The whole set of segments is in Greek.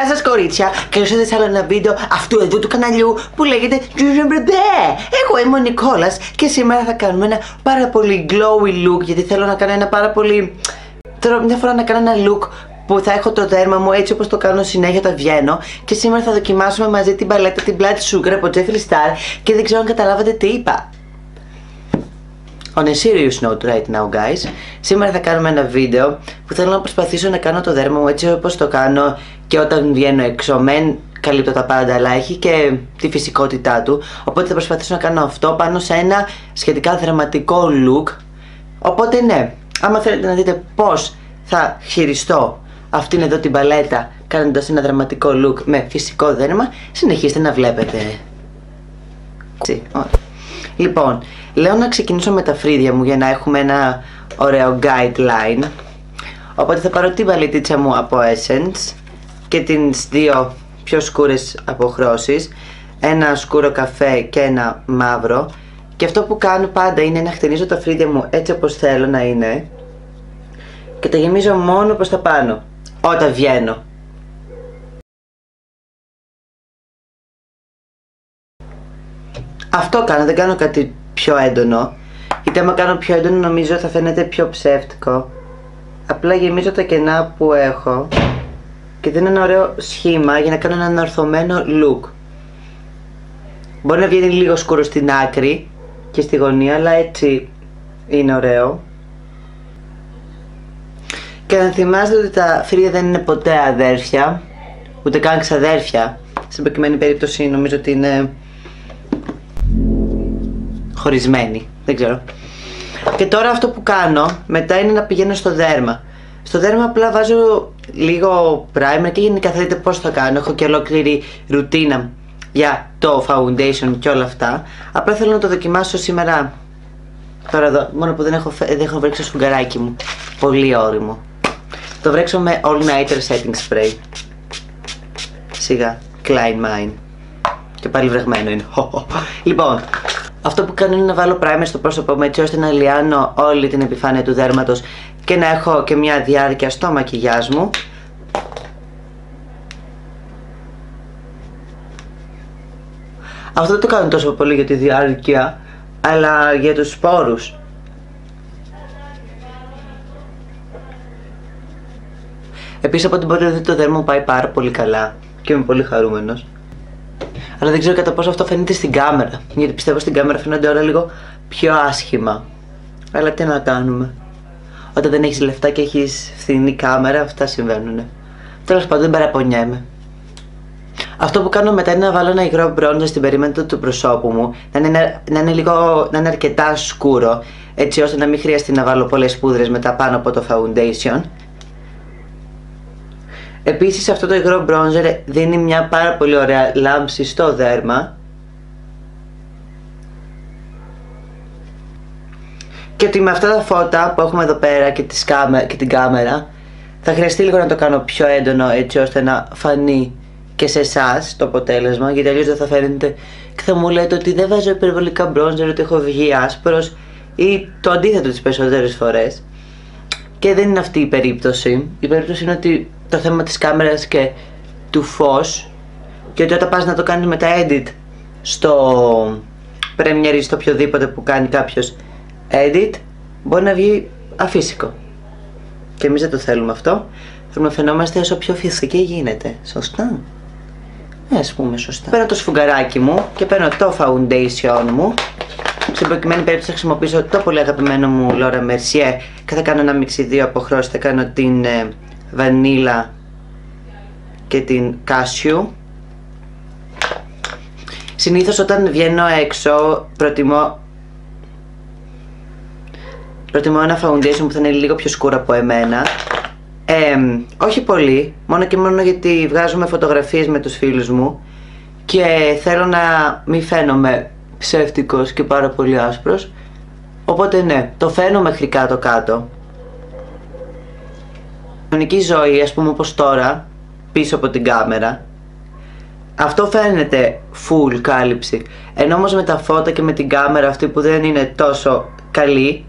Γεια σας κορίτσια, καλώς ήρθατε σε άλλο ένα βίντεο αυτού εδώ του καναλιού που λέγεται Τζουζεμπρεμπέ Εγώ είμαι ο Νικόλας και σήμερα θα κάνουμε ένα πάρα πολύ glowy look γιατί θέλω να κάνω ένα πάρα πολύ... Θέλω μια φορά να κάνω ένα look που θα έχω το δέρμα μου έτσι όπως το κάνω συνέχεια όταν βγαίνω. Και σήμερα θα δοκιμάσουμε μαζί την παλέτα την Blood Sugar από Jeffree Star και δεν ξέρω αν καταλάβατε τι είπα On a serious note right now guys Σήμερα θα κάνουμε ένα βίντεο που θέλω να προσπαθήσω να κάνω το δέρμα μου έτσι όπως το κάνω και όταν βγαίνω έξω Μεν καλύπτω τα πάντα αλλά έχει και τη φυσικότητά του. Οπότε θα προσπαθήσω να κάνω αυτό πάνω σε ένα σχετικά δραματικό look. Οπότε ναι, άμα θέλετε να δείτε πως θα χειριστώ αυτήν εδώ την παλέτα κάνοντας ένα δραματικό look με φυσικό δέρμα Συνεχίστε να βλέπετε Λοιπόν, Λέω να ξεκινήσω με τα φρύδια μου για να έχουμε ένα ωραίο guideline. Οπότε θα πάρω την παλιτίτσα μου από Essence και τις δύο πιο σκούρες αποχρώσεις. Ένα σκούρο καφέ και ένα μαύρο. Και αυτό που κάνω πάντα είναι να χτενίζω τα φρύδια μου έτσι όπως θέλω να είναι. Και τα γεμίζω μόνο προς τα πάνω. Όταν βγαίνω. Αυτό κάνω, δεν κάνω κάτι πιο έντονο. Γιατί άμα κάνω πιο έντονο νομίζω θα φαίνεται πιο ψεύτικο. Απλά γεμίζω τα κενά που έχω και δίνω ένα ωραίο σχήμα για να κάνω ένα ορθωμένο look. Μπορεί να βγαίνει λίγο σκούρο στην άκρη και στη γωνία, αλλά έτσι είναι ωραίο. Και να θυμάστε ότι τα φρύδια δεν είναι ποτέ αδέρφια, ούτε καν ξαδέρφια. Στην προκειμένη περίπτωση νομίζω ότι είναι χωρισμένη. Δεν ξέρω. Και τώρα αυτό που κάνω μετά είναι να πηγαίνω στο δέρμα. Στο δέρμα απλά βάζω λίγο primer και γενικά θα δείτε πώς θα κάνω. Έχω και ολόκληρη ρουτίνα για το foundation και όλα αυτά. Απλά θέλω να το δοκιμάσω σήμερα. Τώρα εδώ, μόνο που δεν έχω, δεν έχω βρέξει το σφουγγαράκι μου. Πολύ όριμο. Το βρέξω με All Nighter Setting Spray. Σιγά, Klein Mine. Και πάλι βρεγμένο είναι. λοιπόν, αυτό που κάνω είναι να βάλω primer στο πρόσωπό μου έτσι ώστε να λιάνω όλη την επιφάνεια του δέρματος και να έχω και μια διάρκεια στο μακιγιάζ μου. Αυτό δεν το κάνω τόσο πολύ για τη διάρκεια, αλλά για τους σπόρους. Επίσης από την πρώτη το δέρμα μου πάει πάρα πολύ καλά και είμαι πολύ χαρούμενος. Αλλά δεν ξέρω κατά πόσο αυτό φαίνεται στην κάμερα. Γιατί πιστεύω στην κάμερα φαίνονται όλα λίγο πιο άσχημα. Αλλά τι να κάνουμε. Όταν δεν έχεις λεφτά και έχεις φθηνή κάμερα, αυτά συμβαίνουν. Τέλος πάντων, δεν παραπονιέμαι. Αυτό που κάνω μετά είναι να βάλω ένα υγρό μπρόντζα στην περίμετρο του προσώπου μου, να είναι, να είναι, λίγο, να είναι αρκετά σκούρο, έτσι ώστε να μην χρειαστεί να βάλω πολλές πούδρες μετά πάνω από το foundation Επίσης αυτό το υγρό μπρόντζερ δίνει μια πάρα πολύ ωραία λάμψη στο δέρμα. Και ότι με αυτά τα φώτα που έχουμε εδώ πέρα και, τις και την κάμερα θα χρειαστεί λίγο να το κάνω πιο έντονο έτσι ώστε να φανεί και σε εσάς το αποτέλεσμα γιατί αλλιώς δεν θα φαίνεται. Και θα μου λέτε ότι δεν βάζω υπερβολικά μπρόντζερ, ότι έχω βγει άσπρος ή το αντίθετο τις περισσότερες φορές και δεν είναι αυτή η περίπτωση. Η περίπτωση είναι ότι το θέμα της κάμερας και του φως και ότι όταν πας να το κάνεις μετά edit στο Premiere ή στο οποιοδήποτε που κάνει κάποιος edit μπορεί να βγει αφύσικο. Και εμείς δεν το θέλουμε αυτό. Θέλουμε να φαινόμαστε όσο πιο φυσικοί γίνεται. Σωστά; Ναι, ας πούμε σωστά. Παίρνω το σφουγγαράκι μου και παίρνω το foundation μου στην προκειμένη περίπτωση θα χρησιμοποιήσω το πολύ αγαπημένο μου Laura Mercier και θα κάνω ένα μιξιδίο από χρώσεις. Θα κάνω την ε, βανίλα και την κάσιου. Συνήθως όταν βγαίνω έξω προτιμώ Προτιμώ ένα foundation που θα είναι λίγο πιο σκούρο από εμένα ε, όχι πολύ, μόνο και μόνο γιατί βγάζουμε φωτογραφίες με τους φίλους μου και θέλω να μην φαίνομαι ψεύτικος και πάρα πολύ άσπρος. Οπότε ναι, το φαίνω μέχρι κάτω κάτω. Κοινωνική ζωή, ας πούμε όπως τώρα, πίσω από την κάμερα. Αυτό φαίνεται full κάλυψη. Ενώ όμως με τα φώτα και με την κάμερα αυτή που δεν είναι τόσο καλή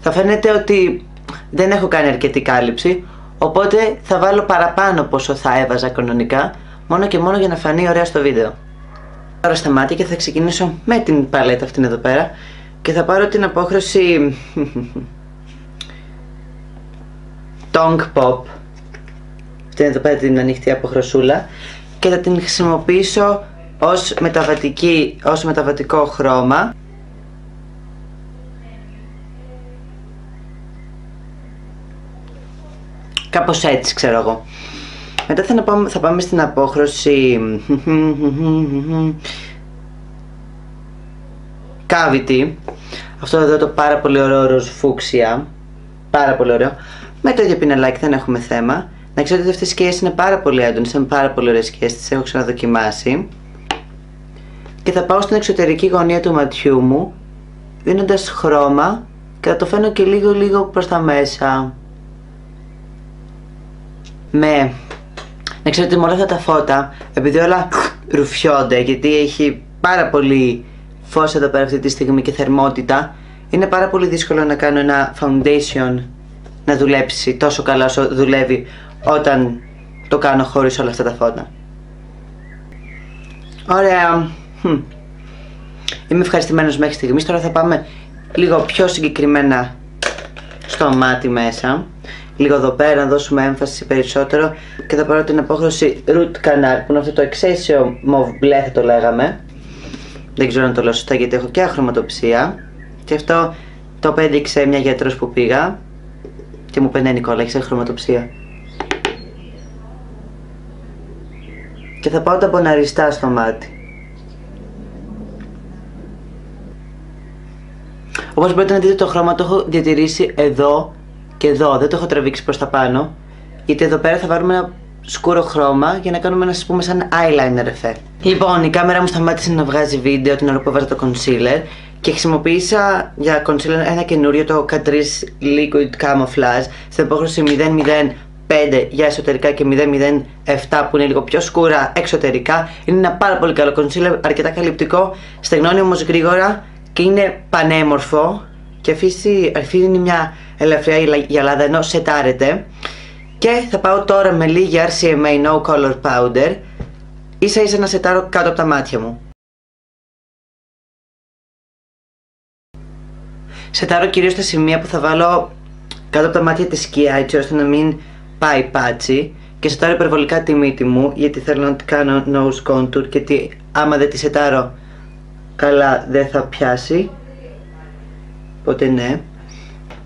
θα φαίνεται ότι δεν έχω κάνει αρκετή κάλυψη. Οπότε θα βάλω παραπάνω πόσο θα έβαζα κανονικά, μόνο και μόνο για να φανεί ωραία στο βίντεο. Τώρα στα μάτια και θα ξεκινήσω με την παλέτα αυτήν εδώ πέρα και θα πάρω την απόχρωση Tongue Pop. Αυτή εδώ πέρα την ανοιχτή αποχρωσούλα και θα την χρησιμοποιήσω ως, μεταβατική, ως μεταβατικό χρώμα. Κάπως έτσι ξέρω εγώ Μετά θα, πάμε, θα πάμε στην απόχρωση. Cavity Αυτό εδώ το πάρα πολύ ωραίο ροζ φούξια Πάρα πολύ ωραίο. Με το ίδιο πινελάκι δεν έχουμε θέμα. Να ξέρετε ότι αυτές οι σκιές είναι πάρα πολύ έντονες, είναι πάρα πολύ ωραίες σκιές, τις έχω ξαναδοκιμάσει. Και θα πάω στην εξωτερική γωνία του ματιού μου, δίνοντας χρώμα και θα το φαίνω και λίγο λίγο προς τα μέσα. Με... Να ξέρετε με όλα αυτά τα φώτα, επειδή όλα ρουφιώνται, γιατί έχει πάρα πολύ φως εδώ πέρα αυτή τη στιγμή και θερμότητα, είναι πάρα πολύ δύσκολο να κάνω ένα foundation να δουλέψει τόσο καλά όσο δουλεύει όταν το κάνω χωρίς όλα αυτά τα φώτα. Ωραία. Είμαι ευχαριστημένος μέχρι στιγμής. Τώρα θα πάμε λίγο πιο συγκεκριμένα στο μάτι μέσα. Λίγο εδώ πέρα να δώσουμε έμφαση περισσότερο και θα πάρω την απόχρωση Root Canal που είναι αυτό το Excessio Mauve μπλε θα το λέγαμε. Δεν ξέρω να το λέω σωστά γιατί έχω και αχρωματοψία. Και αυτό το απέδειξε μια γιατρός που πήγα και μου πέντε Νικόλα, έχεις αχρωματοψία. και θα πάω τα ποναριστά στο μάτι. Όπως μπορείτε να δείτε το χρώμα το έχω διατηρήσει εδώ και εδώ, δεν το έχω τραβήξει προς τα πάνω γιατί εδώ πέρα θα βάλουμε ένα σκούρο χρώμα για να κάνουμε ένα πούμε σαν eyeliner εφέ. Λοιπόν, η κάμερα μου σταμάτησε να βγάζει βίντεο την ώρα που έβαζα το concealer και χρησιμοποίησα για concealer ένα καινούριο το Catrice Liquid Camouflage στην απόχρωση 00 5 για εσωτερικά και 007 που είναι λίγο πιο σκούρα εξωτερικά. Είναι ένα πάρα πολύ καλό concealer, αρκετά καλυπτικό, στεγνώνει όμως γρήγορα και είναι πανέμορφο και αφήσει, αφήνει μια ελαφριά γυαλάδα ενώ σετάρεται. Και θα πάω τώρα με λίγη RCMA No Color Powder ίσα ίσα να σετάρω κάτω από τα μάτια μου. Σετάρω κυρίως τα σημεία που θα βάλω κάτω από τα μάτια της σκιά έτσι ώστε να μην πάει πάτσι και σετάρω υπερβολικά τη μύτη μου γιατί θέλω να κάνω nose contour και τι, άμα δεν τη σετάρω καλά δεν θα πιάσει οπότε ναι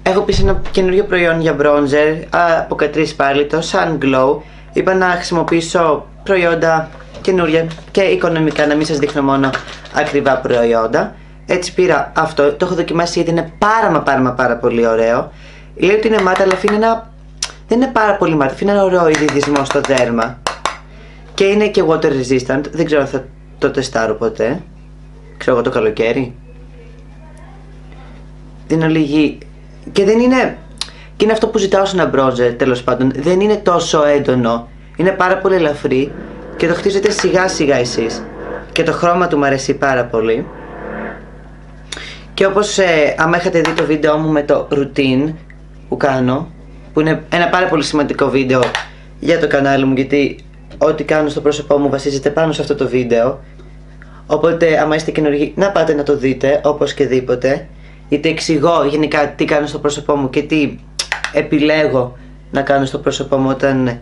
Έχω πει ένα καινούριο προϊόν για bronzer από Catrice πάλι το Sun Glow είπα να χρησιμοποιήσω προϊόντα καινούρια και οικονομικά να μην σας δείχνω μόνο ακριβά προϊόντα έτσι πήρα αυτό, το έχω δοκιμάσει γιατί είναι πάρα μα πάρα μα πάρα πολύ ωραίο Λέει ότι είναι μάτα αλλά αφήνει ένα δεν είναι πάρα πολύ μάτι, είναι ένα ωραίο ειδισμό στο δέρμα. Και είναι και water resistant, δεν ξέρω αν θα το τεστάρω ποτέ. Ξέρω εγώ το καλοκαίρι. Δίνω λίγη... Και δεν είναι... Και είναι αυτό που ζητάω σε ένα bronzer τέλος πάντων. Δεν είναι τόσο έντονο. Είναι πάρα πολύ ελαφρύ και το χτίζετε σιγά σιγά εσείς. Και το χρώμα του μου αρέσει πάρα πολύ. Και όπως ε, άμα έχετε δει το βίντεο μου με το routine που κάνω που είναι ένα πάρα πολύ σημαντικό βίντεο για το κανάλι μου γιατί ό,τι κάνω στο πρόσωπό μου βασίζεται πάνω σε αυτό το βίντεο οπότε άμα είστε καινούργοι να πάτε να το δείτε όπως και δίποτε γιατί εξηγώ γενικά τι κάνω στο πρόσωπό μου και τι επιλέγω να κάνω στο πρόσωπό μου όταν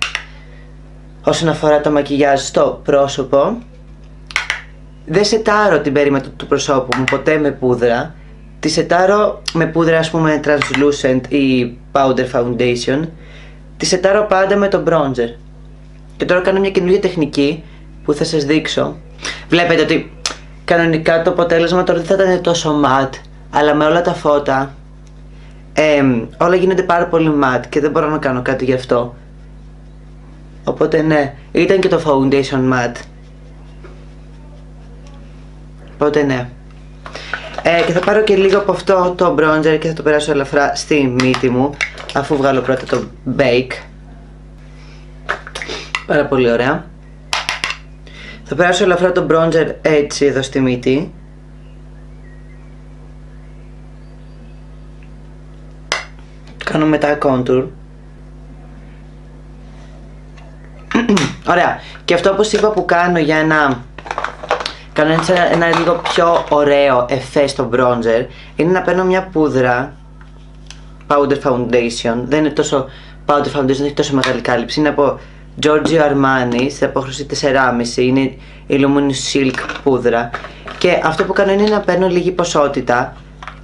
όσον αφορά το μακιγιάζ στο πρόσωπο δεν σετάρω την πέρημα του προσώπου μου ποτέ με πούδρα. Τη σετάρω με πούδρα ας πούμε translucent ή powder foundation. Τη σετάρω πάντα με το bronzer. Και τώρα κάνω μια καινούργια τεχνική που θα σας δείξω. Βλέπετε ότι κανονικά το αποτέλεσμα τώρα δεν θα ήταν τόσο matte Αλλά με όλα τα φώτα ε, όλα γίνονται πάρα πολύ matte και δεν μπορώ να κάνω κάτι γι' αυτό. Οπότε ναι, ήταν και το foundation matte Οπότε ναι. Ε, και θα πάρω και λίγο από αυτό το bronzer και θα το περάσω ελαφρά στη μύτη μου αφού βγάλω πρώτα το bake. Πάρα πολύ ωραία. Θα περάσω ελαφρά το bronzer έτσι εδώ στη μύτη κάνω μετά contour Ωραία. Και αυτό όπως είπα που κάνω για να κάνω ένα, ένα λίγο πιο ωραίο εφές στο bronzer είναι να παίρνω μια πούδρα powder foundation. Δεν είναι τόσο powder foundation, δεν έχει τόσο μεγάλη κάλυψη. Είναι από Giorgio Armani σε απόχρωση 4,5. Είναι η Luminous Silk πούδρα. Και αυτό που κάνω είναι να παίρνω λίγη ποσότητα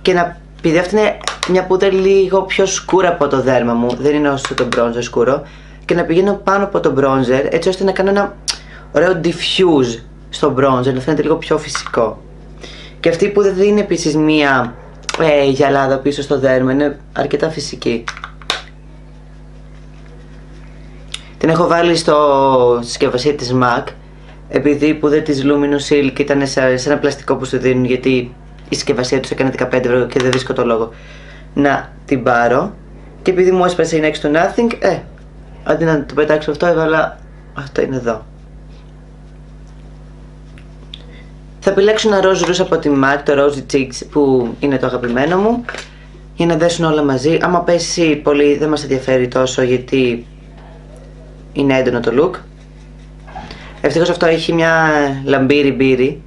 και να επειδή αυτή είναι μια πούδρα λίγο πιο σκούρα από το δέρμα μου, δεν είναι όσο το bronzer σκούρο, και να πηγαίνω πάνω από το bronzer έτσι ώστε να κάνω ένα ωραίο diffuse στο bronzer, να φαίνεται λίγο πιο φυσικό. Και αυτή που δεν δίνει επίσης μία ε, γυαλάδα πίσω στο δέρμα, είναι αρκετά φυσική. Την έχω βάλει στο συσκευασία της MAC επειδή που δεν της Luminous Silk ήταν σε, ένα πλαστικό που σου δίνουν γιατί η συσκευασία τους έκανε 15 ευρώ και δεν βρίσκω το λόγο να την πάρω και επειδή μου έσπασε η next to nothing, ε, αντί να το πετάξω αυτό έβαλα αυτό είναι εδώ. Θα επιλέξω ένα ροζ ρούς από τη MAC, το Rosy Cheeks που είναι το αγαπημένο μου για να δέσουν όλα μαζί. Άμα πέσει πολύ δεν μας ενδιαφέρει τόσο γιατί είναι έντονο το look. Ευτυχώς αυτό έχει μια λαμπύρη μπύρη.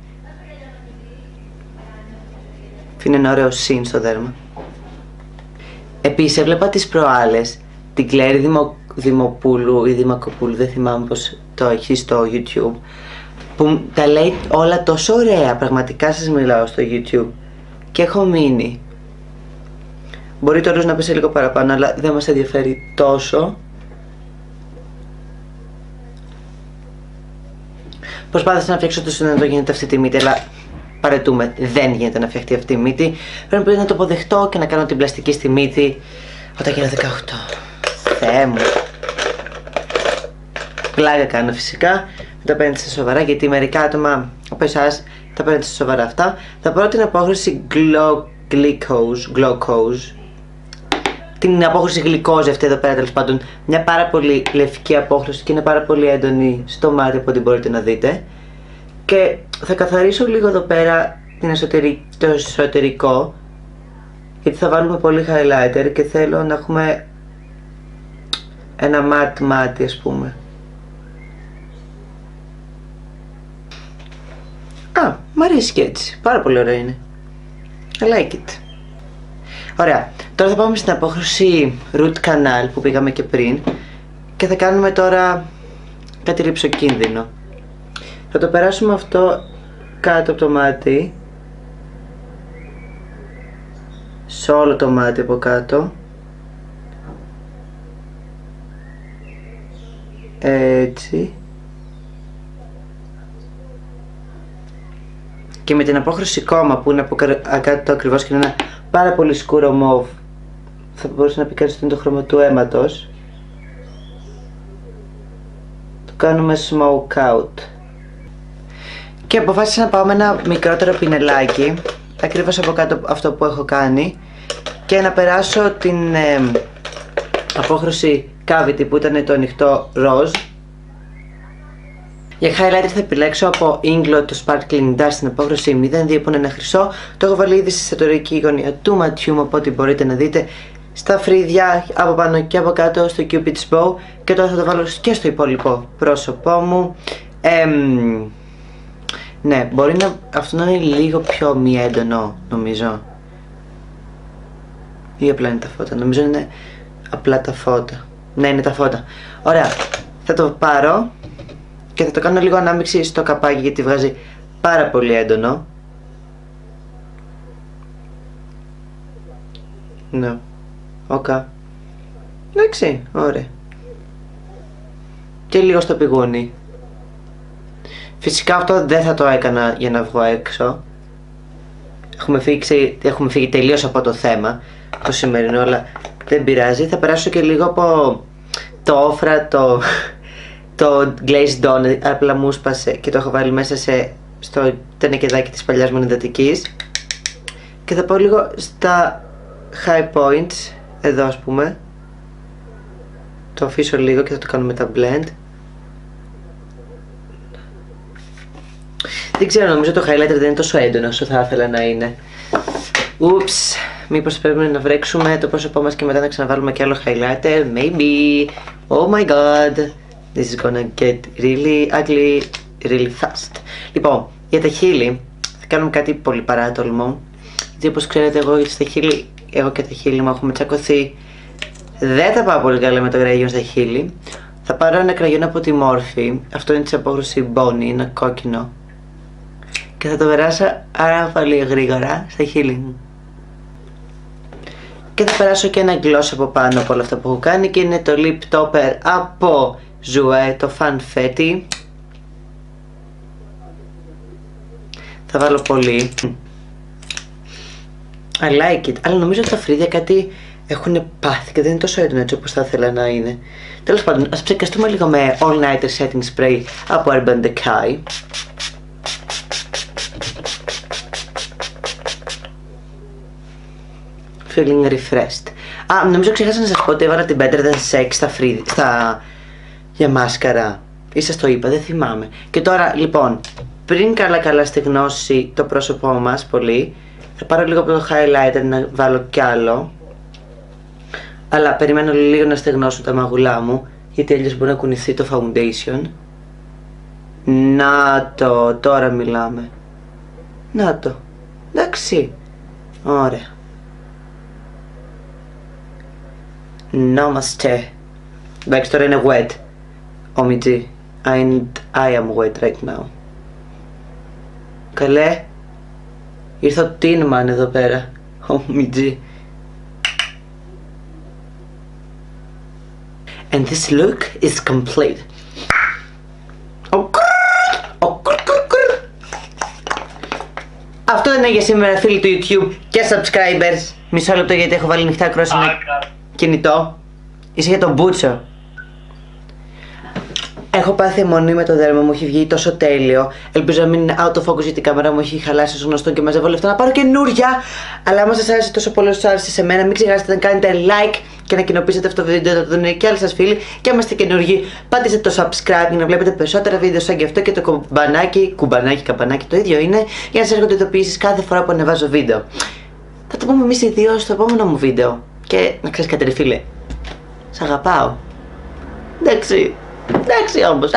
Είναι ένα ωραίο συν στο δέρμα. Επίσης έβλεπα τις προάλλες την Κλέρη Δημο, Δημοπούλου ή Δημακοπούλου, δεν θυμάμαι πως το έχει στο YouTube που τα λέει όλα τόσο ωραία, πραγματικά σας μιλάω στο YouTube και έχω μείνει. Μπορεί το να πέσει λίγο παραπάνω, αλλά δεν μας ενδιαφέρει τόσο. Προσπάθησα να φτιάξω το να το γίνεται αυτή τη μύτη, αλλά παρετούμε. Δεν γίνεται να φτιαχτεί αυτή η μύτη. Πρέπει να το αποδεχτώ και να κάνω την πλαστική στη μύτη όταν γίνω 18. Θεέ μου. Πλάκα κάνω φυσικά. Δεν τα παίρνετε σε σοβαρά γιατί μερικά άτομα από εσάς τα παίρνετε σε σοβαρά αυτά. Θα πάρω την απόχρωση glucose, glucose την απόχρωση γλυκόζη αυτή εδώ πέρα τέλος πάντων μια πάρα πολύ λευκή απόχρωση και είναι πάρα πολύ έντονη στο μάτι από ό,τι μπορείτε να δείτε και θα καθαρίσω λίγο εδώ πέρα την εσωτερική, το εσωτερικό γιατί θα βάλουμε πολύ highlighter και θέλω να έχουμε ένα matte μάτι ας πούμε. Α, μ' αρέσει και έτσι, πάρα πολύ ωραίο είναι. I like it. Ωραία, τώρα θα πάμε στην απόχρωση root canal που πήγαμε και πριν και θα κάνουμε τώρα κάτι ρηψοκίνδυνο. Θα το περάσουμε αυτό κάτω από το μάτι. Σε όλο το μάτι από κάτω. Έτσι. Και με την απόχρωση κόμμα που είναι από κάτω ακριβώς και είναι ένα πάρα πολύ σκούρο μοβ θα μπορούσε να πει κανείς ότι είναι το χρώμα του αίματος. Το κάνουμε smoke out και αποφάσισα να πάω με ένα μικρότερο πινελάκι ακριβώς από κάτω αυτό που έχω κάνει και να περάσω την ε, απόχρωση cavity που ήταν το ανοιχτό ροζ για highlighter θα επιλέξω από Inglo το Sparkling Dust στην απόχρωση 02 που είναι ένα χρυσό. Το έχω βάλει ήδη στη σατορική γωνία του ματιού μου οπότε μπορείτε να δείτε στα φρύδια από πάνω και από κάτω στο Cupid's Bow και τώρα θα το βάλω και στο υπόλοιπο πρόσωπό μου. Ναι, μπορεί να αυτό να είναι λίγο πιο μη έντονο νομίζω. Ή απλά είναι τα φώτα. Νομίζω είναι απλά τα φώτα. Ναι, είναι τα φώτα. Ωραία. Θα το πάρω και θα το κάνω λίγο ανάμειξη στο καπάκι γιατί βγάζει πάρα πολύ έντονο. Ναι. Οκ. Εντάξει, ωραία. Και λίγο στο πηγούνι. Φυσικά αυτό δεν θα το έκανα για να βγω έξω. Έχουμε φύγει, έχουμε φύγει τελείως από το θέμα το σημερινό, αλλά δεν πειράζει. Θα περάσω και λίγο από το OFRA, το το glazed donut απλά μου σπάσε και το έχω βάλει μέσα σε, στο τενεκεδάκι της παλιάς μου εντατικής και θα πάω λίγο στα high points εδώ ας πούμε το αφήσω λίγο και θα το κάνουμε τα blend δεν ξέρω νομίζω το highlighter δεν είναι τόσο έντονο όσο θα ήθελα να είναι Ούψ, μήπως πρέπει να βρέξουμε το πρόσωπό μας και μετά να ξαναβάλουμε και άλλο highlighter; Maybe, oh my god This is gonna get really ugly really fast. Λοιπόν, για τα χείλη θα κάνουμε κάτι πολύ παράτολμο. Γιατί όπως ξέρετε εγώ στα χείλη, εγώ και τα χείλη μου έχουμε τσακωθεί. Δεν θα πάω πολύ καλά με το κραγιόν στα χείλη. Θα πάρω ένα κραγιόν από τη μόρφη. Αυτό είναι της απόχρωση Bonnie, είναι κόκκινο. Και θα το περάσω άρα πολύ γρήγορα στα χείλη μου. Και θα περάσω και ένα γκλώσ από πάνω από όλα αυτά που έχω κάνει και είναι το Lip Topper από Jouer, το Funfetti. Θα βάλω πολύ. I like it. Αλλά νομίζω ότι τα φρύδια κάτι έχουν πάθει και δεν είναι τόσο έντονο έτσι όπως θα ήθελα να είναι. Τέλος πάντων, ας ψεκαστούμε λίγο με All Nighter Setting Spray από Urban Decay. Feeling refreshed. Α, νομίζω ξέχασα να σας πω ότι έβαλα την Better Than Sex στα φρύδια, στα... για μάσκαρα. Ή σας το είπα, δεν θυμάμαι. Και τώρα, λοιπόν, πριν καλά καλά στεγνώσει το πρόσωπό μας πολύ, θα πάρω λίγο από το highlighter να βάλω κι άλλο. Αλλά περιμένω λίγο να στεγνώσω τα μαγουλά μου, γιατί αλλιώς μπορεί να κουνηθεί το foundation. Να το, τώρα μιλάμε. Να το. Εντάξει. Ωραία. Namaste. Εντάξει τώρα είναι wet. Ομιτζή. And I am wet right now. Καλέ. Ήρθε ο Τίνμαν εδώ πέρα. Ομιτζή. And this look is complete. Αυτό είναι για σήμερα φίλοι του YouTube και subscribers. Μισό λεπτό γιατί έχω βάλει νυχτά κρόσιμα κινητό. Είσαι για τον Μπούτσο. Έχω πάθει αιμονή με το δέρμα μου, έχει βγει τόσο τέλειο. Ελπίζω να μην είναι out of focus γιατί η κάμερα μου έχει χαλάσει όσο γνωστό και μαζεύω λεφτά να πάρω καινούρια. Αλλά άμα σας άρεσε τόσο πολύ όσο άρεσε σε μένα, μην ξεχάσετε να κάνετε like και να κοινοποιήσετε αυτό το βίντεο, να το δουν και άλλοι σας φίλοι. Και άμα είστε καινούργοι, πατήστε το subscribe για να βλέπετε περισσότερα βίντεο σαν και αυτό και το κουμπανάκι, κουμπανάκι, καμπανάκι το ίδιο είναι, για να σας έρχονται ειδοποιήσεις κάθε φορά που ανεβάζω βίντεο. Θα το πούμε εμείς οι δύο στο επόμενο μου βίντεο. Και να ξέρεις κάτι, φίλε, σ' αγαπάω. Εντάξει, εντάξει όμως.